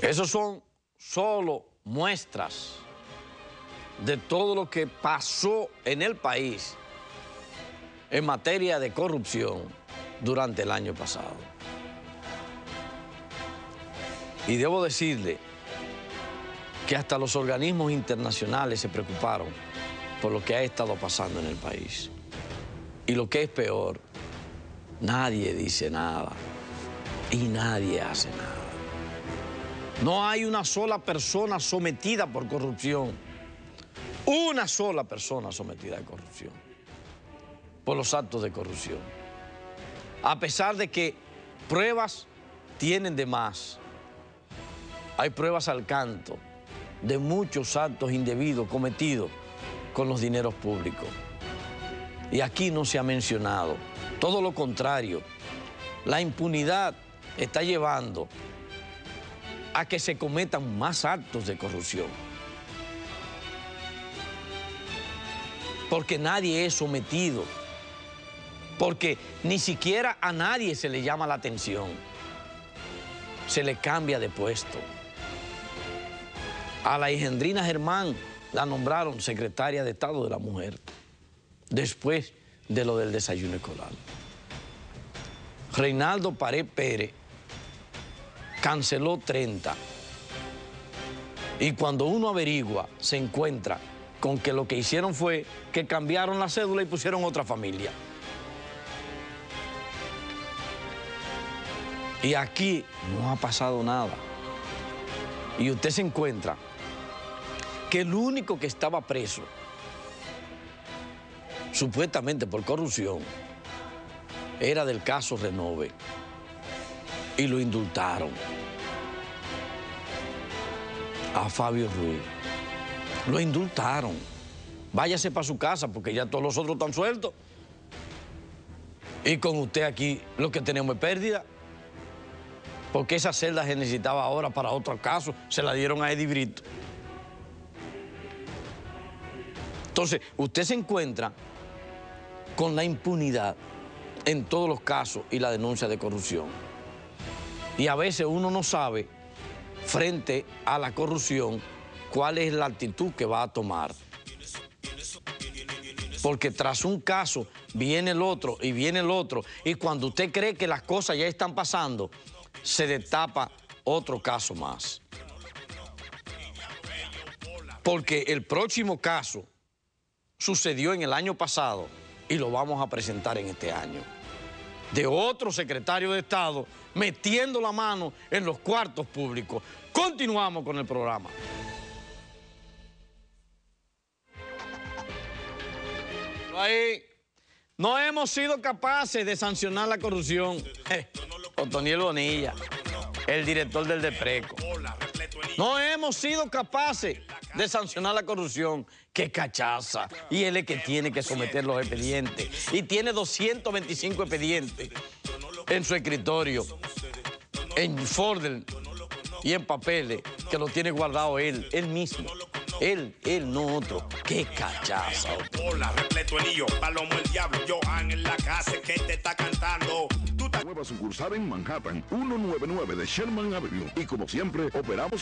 Esos son solo muestras de todo lo que pasó en el país en materia de corrupción durante el año pasado. Y debo decirle que hasta los organismos internacionales se preocuparon por lo que ha estado pasando en el país. Y lo que es peor, nadie dice nada y nadie hace nada. No hay una sola persona sometida por corrupción. Una sola persona sometida a corrupción. Por los actos de corrupción. A pesar de que pruebas tienen de más. Hay pruebas al canto de muchos actos indebidos cometidos con los dineros públicos. Y aquí no se ha mencionado. Todo lo contrario. La impunidad está llevando a que se cometan más actos de corrupción. Porque nadie es sometido. Porque ni siquiera a nadie se le llama la atención. Se le cambia de puesto. A la Higendrina Germán la nombraron secretaria de Estado de la Mujer después de lo del desayuno escolar. Reinaldo Pared Pérez canceló 30. Y cuando uno averigua, se encuentra con que lo que hicieron fue que cambiaron la cédula y pusieron otra familia. Y aquí no ha pasado nada. Y usted se encuentra que el único que estaba preso, supuestamente por corrupción, era del caso Renove y lo indultaron a Fabio Ruiz. Lo indultaron. Váyase para su casa porque ya todos los otros están sueltos. Y con usted aquí lo que tenemos es pérdida. Porque esa celda se necesitaba ahora para otro caso. Se la dieron a Eddie Brito. Entonces, usted se encuentra con la impunidad en todos los casos y la denuncia de corrupción. Y a veces uno no sabe, frente a la corrupción, cuál es la actitud que va a tomar. Porque tras un caso viene el otro y viene el otro, y cuando usted cree que las cosas ya están pasando, se destapa otro caso más. Porque el próximo caso sucedió en el año pasado y lo vamos a presentar en este año de otro secretario de Estado metiendo la mano en los cuartos públicos. Continuamos con el programa. Ahí, no hemos sido capaces de sancionar la corrupción. Eh, Otoniel Bonilla, el director del DEPRECO. No hemos sido capaces de sancionar la corrupción. ¡Qué cachaza! Y él es que tiene que someter los expedientes. Y tiene 225 expedientes en su escritorio, en folder y en papeles, que lo tiene guardado él, él mismo. Él, él, no otro. ¡Qué cachaza! Hola, repleto el palomo el diablo, Johan en la casa que te está cantando. Nueva sucursal en Manhattan, 199 de Sherman Avenue. Y como siempre, operamos...